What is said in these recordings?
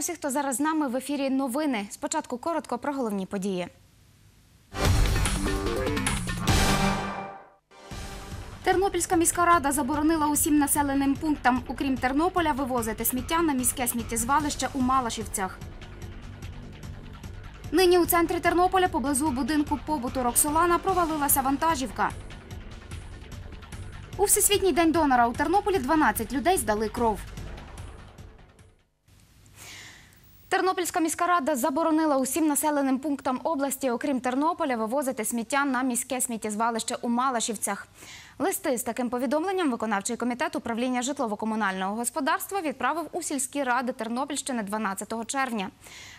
Вітаю хто зараз з нами в ефірі. Новини. Спочатку коротко про головні події. Тернопільська міська рада заборонила усім населеним пунктам, окрім Тернополя, вивозити сміття на міське сміттєзвалище у Малашівцях. Нині у центрі Тернополя поблизу будинку побуту Роксолана провалилася вантажівка. У Всесвітній день донора у Тернополі 12 людей здали кров. Тернопільська міська рада заборонила усім населеним пунктам області, окрім Тернополя, вивозити сміття на міське сміттєзвалище у Малашівцях. Листи з таким повідомленням виконавчий комітет управління житлово-комунального господарства відправив у сільські ради Тернопільщини 12 червня.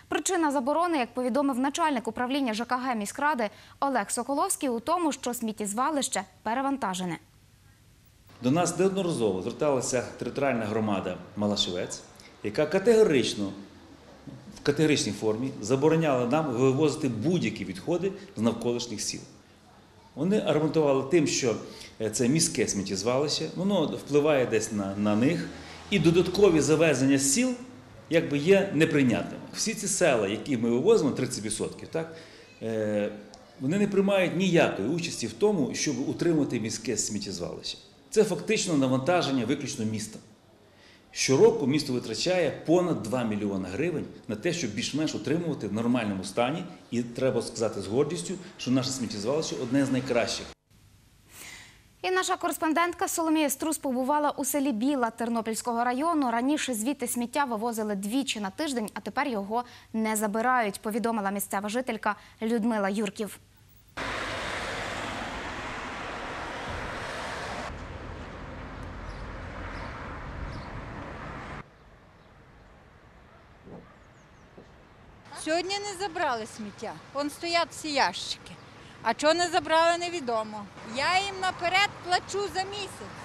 Причина заборони, як повідомив начальник управління ЖКГ міськради Олег Соколовський, у тому, що сміттєзвалище перевантажене. До нас неодноразово зверталася територіальна громада Малашевець, яка категорично категоричній формі забороняла нам вивозити будь-які відходи з навколишніх сіл. Вони аргументували тим, що е, це міське сміттєзвалище, воно впливає десь на, на них, і додаткові завезення сіл якби є неприйнятними. Всі ці села, які ми вивозимо, 30%, так, е, вони не приймають ніякої участі в тому, щоб утримати міське сміттєзвалище. Це фактично навантаження виключно міста. Щороку місто витрачає понад 2 мільйони гривень на те, щоб більш-менш утримувати в нормальному стані. І треба сказати з гордістю, що наше сміттєзвалище одне з найкращих. І наша кореспондентка Соломія Струс побувала у селі Біла Тернопільського району. Раніше звідти сміття вивозили двічі на тиждень, а тепер його не забирають, повідомила місцева жителька Людмила Юрків. Сьогодні не забрали сміття. Вон стоять всі ящики. А чого не забрали, невідомо. Я їм наперед плачу за місяць.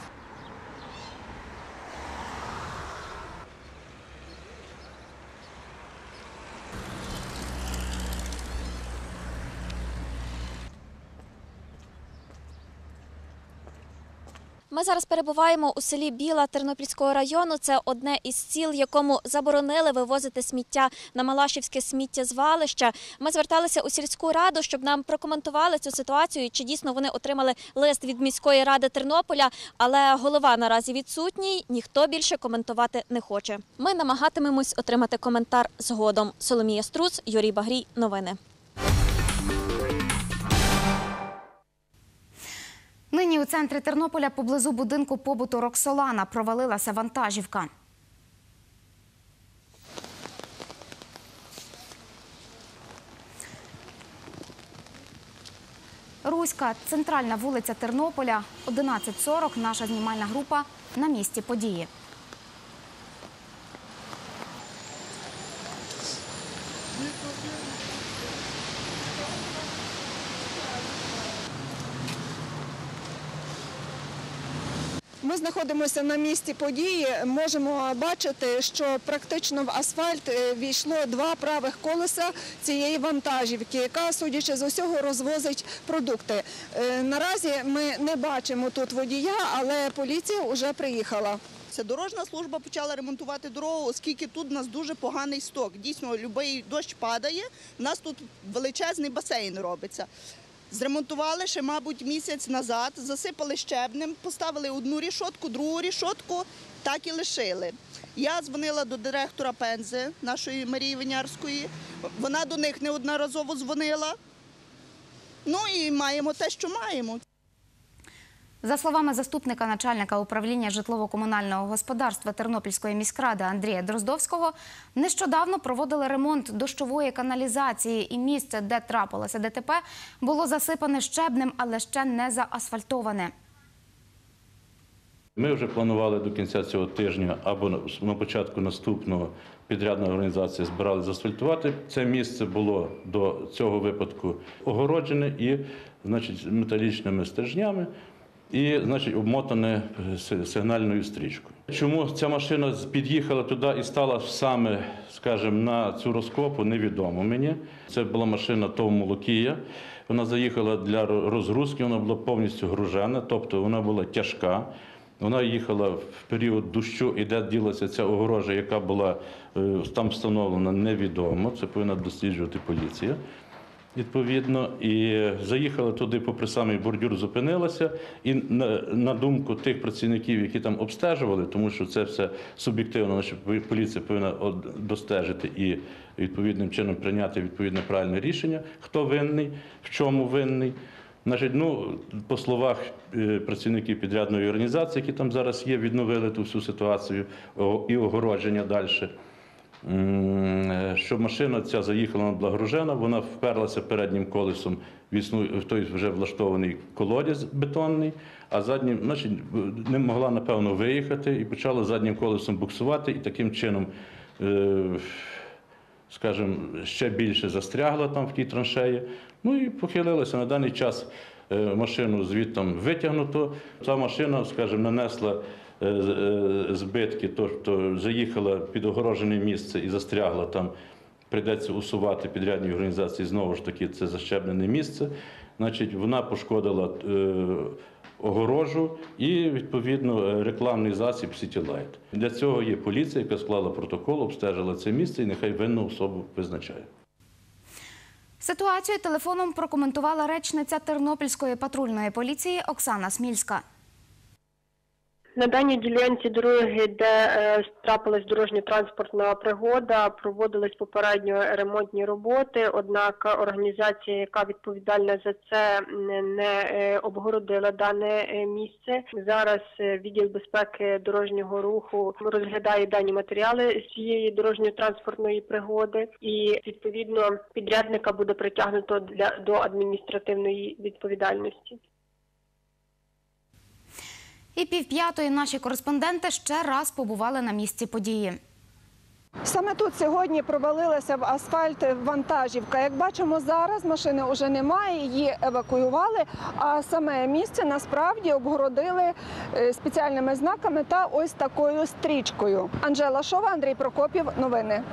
Ми зараз перебуваємо у селі Біла Тернопільського району. Це одне із сіл, якому заборонили вивозити сміття на Малашівське сміттєзвалище. Ми зверталися у сільську раду, щоб нам прокоментували цю ситуацію. Чи дійсно вони отримали лист від міської ради Тернополя? Але голова наразі відсутній, ніхто більше коментувати не хоче. Ми намагатимемось отримати коментар згодом. Соломія Струс, Юрій Багрій. Новини. Нині у центрі Тернополя поблизу будинку побуту Роксолана провалилася вантажівка. Руська, центральна вулиця Тернополя, 11.40. Наша знімальна група на місці події. Знаходимося на місці події. Можемо бачити, що практично в асфальт е, війшло два правих колеса цієї вантажівки, яка, судячи з усього, розвозить продукти. Е, Наразі ми не бачимо тут водія, але поліція вже приїхала. Це дорожна служба почала ремонтувати дорогу, оскільки тут у нас дуже поганий сток. Дійсно, будь-який дощ падає, у нас тут величезний басейн робиться. Зремонтували ще, мабуть, місяць назад, засипали щебнем, поставили одну рішотку, другу рішотку, так і лишили. Я дзвонила до директора Пензи нашої Марії Винярської. Вона до них неодноразово дзвонила. Ну і маємо те, що маємо. За словами заступника начальника управління житлово-комунального господарства Тернопільської міськради Андрія Дроздовського, нещодавно проводили ремонт дощової каналізації, і місце, де трапилося ДТП, було засипане щебнем, але ще не заасфальтоване. Ми вже планували до кінця цього тижня або на- початку наступного підрядна організація збирали заасфальтувати. Це місце було до цього випадку огороджене і, значить, металічними стержнями. І, значить, обмотане е, сигнальною стрічкою. Чому ця машина під'їхала туди і стала саме, скажімо, на цю розкопу, невідомо мені. Це була машина ТОВ Молокія. Вона заїхала для розгрузки, вона була повністю гружена, тобто вона була тяжка. Вона їхала в період дощу, і де ділася ця огорожа, яка була е, там встановлена, невідомо. Це повинна досліджувати поліція. Відповідно, і заїхала туди, попри самий бордюр, зупинилася. І на, на думку тих працівників, які там обстежували, тому що це все суб'єктивно, наша поліція повинна достежити і відповідним чином прийняти відповідне правильне рішення, хто винний, в чому винний. Значить, ну, по словах е, працівників підрядної організації, які там зараз є, відновили ту всю ситуацію і огородження далі. Е, Що машина ця заїхала на Благорожена, вона вперлася переднім колесом в той вже влаштований колодязь бетонний, а заднім, значить, не могла напевно виїхати і почала заднім колесом буксувати, і таким чином, е, скажімо, ще більше застрягла там в тій траншеї. Ну і похилилася на даний час. е, Машину звідтам витягнуто. Ця машина, скажімо, нанесла збитки, тобто заїхала під огорожене місце і застрягла там. Прийдеться усувати підрядній організації знову ж таки це защебенене місце. Значить, вона пошкодила е, огорожу і відповідно е, рекламний засіб Сітілайт. Для цього є поліція, яка склала протокол, обстежила це місце і нехай винну особу визначає. Ситуацію телефоном прокоментувала речниця Тернопільської патрульної поліції Оксана Смільська. На даній ділянці дороги, де е, трапилась дорожньо-транспортна пригода, проводились попередньо ремонтні роботи. Однак організація, яка відповідальна за це, не е, обгородила дане е, місце. Зараз е, відділ безпеки дорожнього руху розглядає дані матеріали з цієї дорожньо-транспортної пригоди, і відповідно підрядника буде притягнуто для до адміністративної відповідальності. І півп'ятої наші кореспонденти ще раз побували на місці події. Саме тут сьогодні провалилася в асфальт вантажівка. Як бачимо, зараз машини вже немає, її евакуювали. А саме місце насправді обгородили е, спеціальними знаками та ось такою стрічкою. Анжела Шова, Андрій Прокопів. Новини.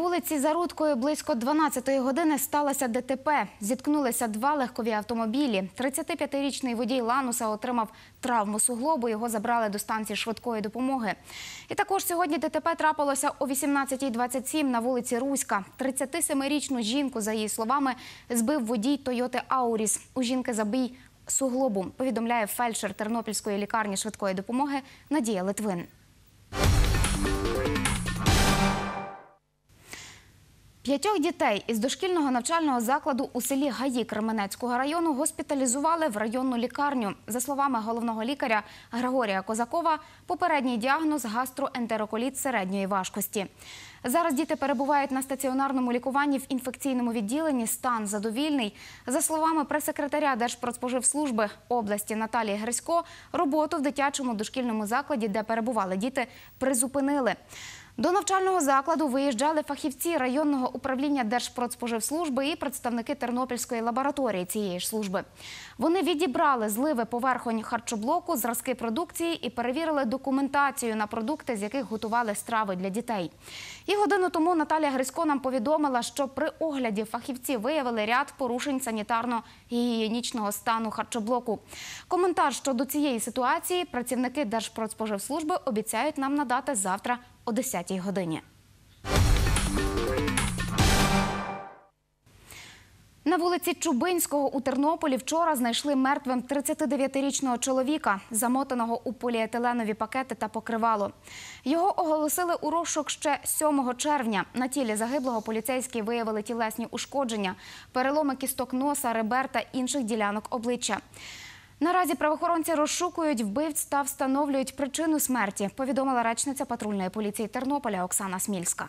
Вулиці за Рудкою близько 12-ї години сталося ДТП. Зіткнулися два легкові автомобілі. 35-річний водій Лануса отримав травму суглобу. Його забрали до станції швидкої допомоги. І також сьогодні ДТП трапилося о 18.27 на вулиці Руська. 37-річну жінку, за її словами, збив водій Тойоти Ауріс. У жінки забій суглобу, повідомляє фельдшер Тернопільської лікарні швидкої допомоги Надія Литвин. П'ятьох дітей із дошкільного навчального закладу у селі Гаї Кременецького району госпіталізували в районну лікарню. За словами головного лікаря Григорія Козакова, попередній діагноз гастроентероколіт середньої важкості. Зараз діти перебувають на стаціонарному лікуванні в інфекційному відділенні. Стан задовільний. За словами прес-секретаря Держпродспоживслужби області Наталії Грисько, роботу в дитячому дошкільному закладі, де перебували діти, призупинили. До навчального закладу виїжджали фахівці районного управління Держпродспоживслужби і представники Тернопільської лабораторії цієї ж служби. Вони відібрали зливи поверхонь харчоблоку, зразки продукції і перевірили документацію на продукти, з яких готували страви для дітей. І годину тому Наталія Грисько нам повідомила, що при огляді фахівці виявили ряд порушень санітарно-гігієнічного стану харчоблоку. Коментар щодо цієї ситуації працівники Держпродспоживслужби обіцяють нам надати завтра о 10-й годині. На вулиці Чубинського у Тернополі вчора знайшли мертвим 39-річного чоловіка, замотаного у поліетиленові пакети та покривало. Його оголосили у розшук ще 7 червня. На тілі загиблого поліцейські виявили тілесні ушкодження, переломи кісток носа, ребер та інших ділянок обличчя. Наразі правоохоронці розшукують вбивць та встановлюють причину смерті, повідомила речниця патрульної поліції Тернополя Оксана Смільська.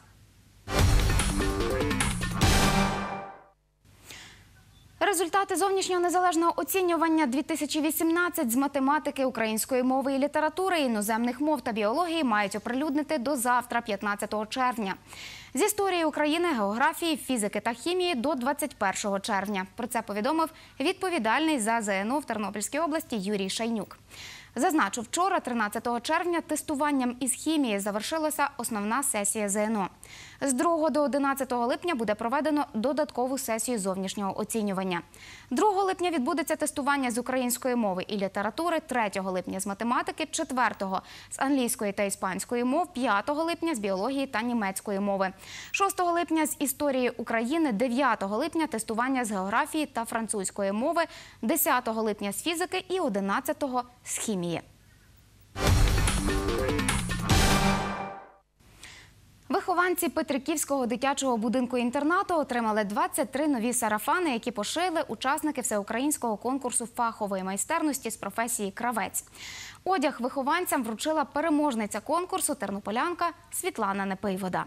Результати зовнішнього незалежного оцінювання 2018 з математики, української мови і літератури, іноземних мов та біології мають оприлюднити до завтра, 15 червня. З історії України, географії, фізики та хімії до 21 червня. Про це повідомив відповідальний за ЗНО в Тернопільській області Юрій Шайнюк. Зазначу, вчора, 13 червня, тестуванням із хімії завершилася основна сесія ЗНО. З 2 до 11 липня буде проведено додаткову сесію зовнішнього оцінювання. 2 липня відбудеться тестування з української мови і літератури, 3 липня з математики, 4 з англійської та іспанської мов, 5 липня з біології та німецької мови, 6 липня з історії України, 9 липня тестування з географії та французької мови, 10 липня з фізики і 11 з хімії. Вихованці Петриківського дитячого будинку інтернату отримали 23 нові сарафани, які пошили учасники всеукраїнського конкурсу фахової майстерності з професії кравець. Одяг вихованцям вручила переможниця конкурсу тернополянка Світлана Непийвода.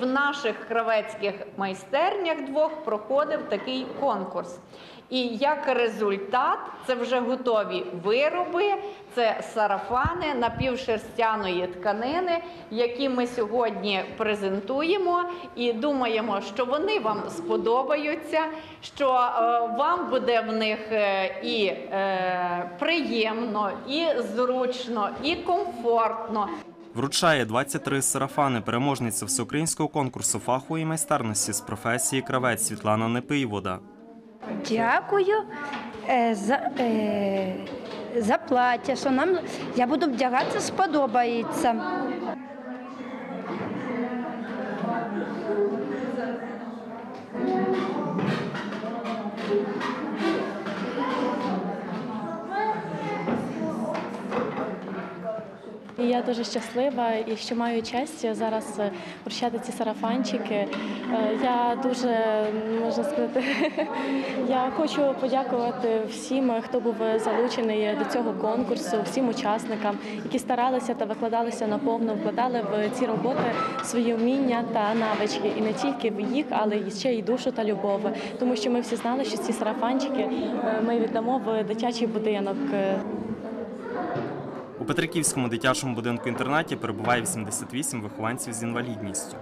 В наших кравецьких майстернях двох проходив такий конкурс. І як результат, це вже готові вироби, це сарафани напівшерстяної тканини, які ми сьогодні презентуємо і думаємо, що вони вам сподобаються, що е, вам буде в них е, і е, приємно, і зручно, і комфортно. Вручає 23 сарафани переможниця всеукраїнського конкурсу фахової майстерності з професії кравець Світлана Непийвода. Дякую е, за, е, за плаття, що нам я буду вдягатися, сподобається. Я дуже щаслива і що маю честь зараз е, вручати ці сарафанчики. Е, Я дуже можна сказати, я хочу подякувати всім, хто був залучений до цього конкурсу, всім учасникам, які старалися та викладалися наповну, вкладали в ці роботи свої вміння та навички, і не тільки в їх, але і ще й душу та любов. Тому що ми всі знали, що ці сарафанчики е, ми віддамо в дитячий будинок. Петриківському дитячому будинку інтернаті перебуває 88 вихованців з інвалідністю.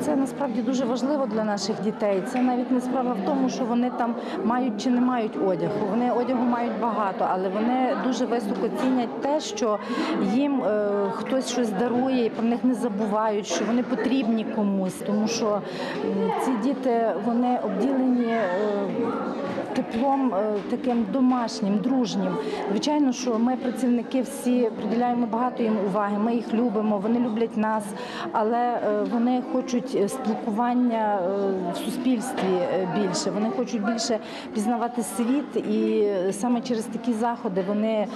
Це насправді дуже важливо для наших дітей. Це навіть не справа в тому, що вони там мають чи не мають одягу. Вони одягу мають багато, але вони дуже високо цінять те, що їм е, хтось щось дарує, і про них не забувають, що вони потрібні комусь, тому що ці діти вони обділені. е, Теплом е, таким домашнім, дружнім. Звичайно, що ми, працівники, всі приділяємо багато їм уваги. Ми їх любимо, вони люблять нас, але е, вони хочуть е, спілкування в суспільстві більше. Вони хочуть більше пізнавати світ, і саме через такі заходи вони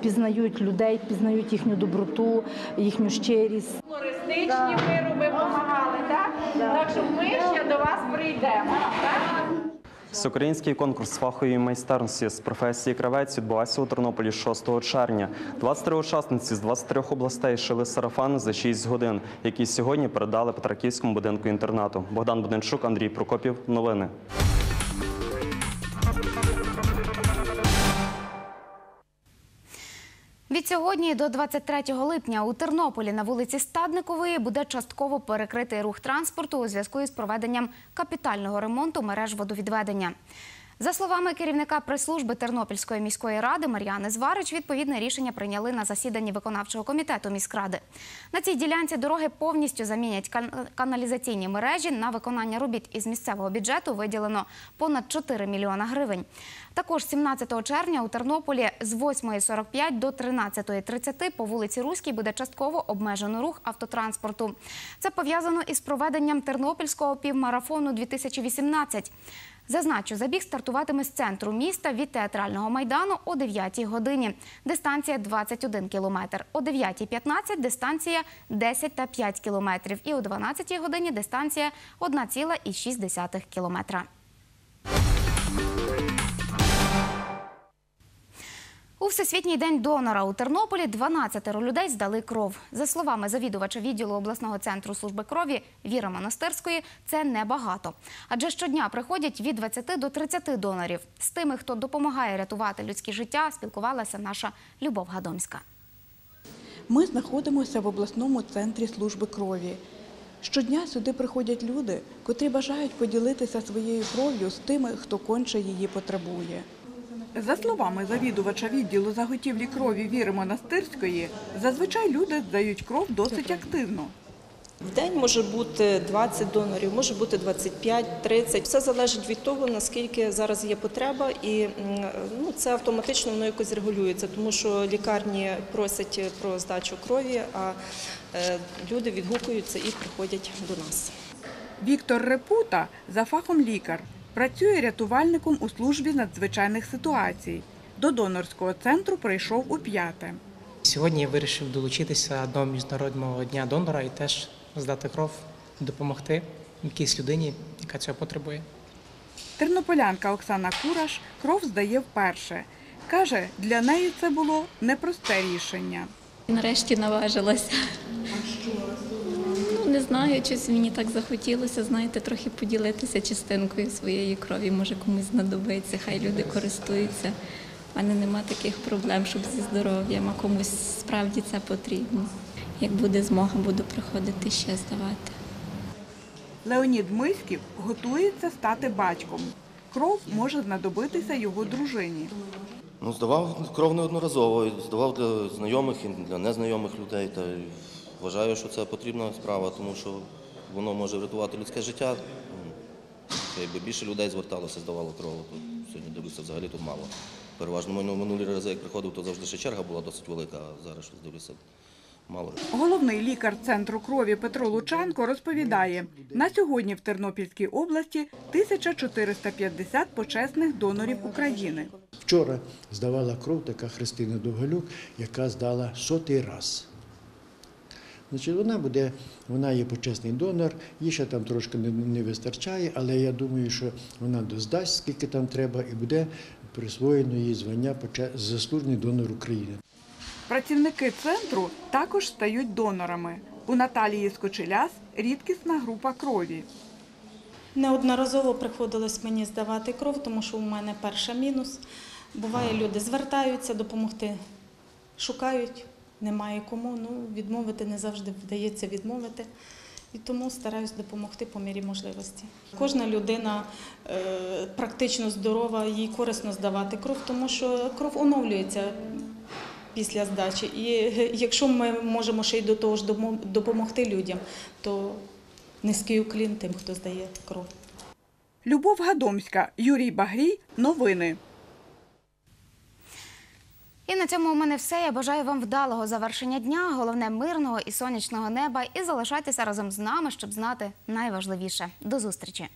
пізнають людей, пізнають їхню доброту, їхню щирість. Флористичні вироби допомагали, так? Так що ми ще до вас прийдемо. Так? Всеукраїнський конкурс фахової майстерності з професії кравець відбувався у Тернополі 6 червня. 23 учасниці з 23 областей шили сарафани за 6 годин, які сьогодні передали Петраківському будинку інтернату. Богдан Буденчук, Андрій Прокопів. Новини. Від сьогодні до 23 липня у Тернополі на вулиці Стадникової буде частково перекритий рух транспорту у зв'язку із проведенням капітального ремонту мереж водовідведення. За словами керівника прес-служби Тернопільської міської ради Мар'яни Зварич, відповідне рішення прийняли на засіданні виконавчого комітету міськради. На цій ділянці дороги повністю замінять каналізаційні мережі. На виконання робіт із місцевого бюджету виділено понад 4 мільйона гривень. Також 17 червня у Тернополі з 8.45 до 13.30 по вулиці Руській буде частково обмежено рух автотранспорту. Це пов'язано із проведенням Тернопільського півмарафону 2018. Зазначу, забіг стартуватиме з центру міста від театрального майдану о 9 годині. Дистанція 21 кілометр. О 9.15 дистанція 10 та 5 кілометрів. І о 12 годині дистанція 1,6 кілометра. У Всесвітній день донора у Тернополі 12 людей здали кров. За словами завідувача відділу обласного центру служби крові Віри Монастирської, це небагато. Адже щодня приходять від 20 до 30 донорів. З тими, хто допомагає рятувати людські життя, спілкувалася наша Любов Гадомська. Ми знаходимося в обласному центрі служби крові. Щодня сюди приходять люди, котрі бажають поділитися своєю кров'ю з тими, хто конче її потребує. За словами завідувача відділу заготівлі крові Віри Монастирської, зазвичай люди здають кров досить активно. В день може бути 20 донорів, може бути 25, 30. Все залежить від того, наскільки зараз є потреба, і ну, це автоматично воно якось регулюється, тому що лікарні просять про здачу крові, а е, люди відгукуються і приходять до нас. Віктор Репута за фахом лікар. Працює рятувальником у службі надзвичайних ситуацій. До донорського центру прийшов у п'яте. Сьогодні я вирішив долучитися до міжнародного дня донора і теж здати кров, допомогти якійсь людині, яка цього потребує. Тернополянка Оксана Кураш кров здає вперше. Каже, для неї це було непросте рішення. Нарешті наважилася. Ну, не знаю, щось мені так захотілося, знаєте, трохи поділитися частинкою своєї крові. Може комусь знадобиться, хай люди користуються. У мене нема таких проблем, щоб зі здоров'ям, а комусь справді це потрібно. Як буде змога, буду приходити ще здавати. Леонід Миськів готується стати батьком. Кров може знадобитися його дружині. Ну, здавав кров неодноразово, здавав для знайомих і для незнайомих людей. Та вважаю, що це потрібна справа, тому що воно може врятувати людське життя. Якби більше людей зверталося, здавало кров, то сьогодні дивлюся, взагалі тут мало. Переважно мину- минулі рази, як приходив, то завжди ще черга була досить велика, а зараз щось дивлюся мало. Головний лікар центру крові Петро Лучанко розповідає, на сьогодні в Тернопільській області 1450 почесних донорів України. Вчора здавала кров така Христина Довголюк, яка здала сотий раз. Значить, вона буде, вона є почесний донор, їй ще там трошки не, не вистачає, але я думаю, що вона доздасть, скільки там треба, і буде присвоєно їй звання заслужений донор України. Працівники центру також стають донорами. У Наталії Скочеляс рідкісна група крові. Неодноразово приходилось мені здавати кров, тому що у мене перша мінус. Буває, люди звертаються допомогти, шукають, немає кому. Ну, відмовити не завжди вдається відмовити. І тому стараюсь допомогти по мірі можливості. Кожна людина е, практично здорова, їй корисно здавати кров, тому що кров оновлюється після здачі. І е, якщо ми можемо ще й до того ж допомогти людям, то низький уклін тим, хто здає кров. Любов Гадомська, Юрій Багрій. Новини. І на цьому у мене все. Я бажаю вам вдалого завершення дня, головне мирного і сонячного неба. І залишайтеся разом з нами, щоб знати найважливіше. До зустрічі.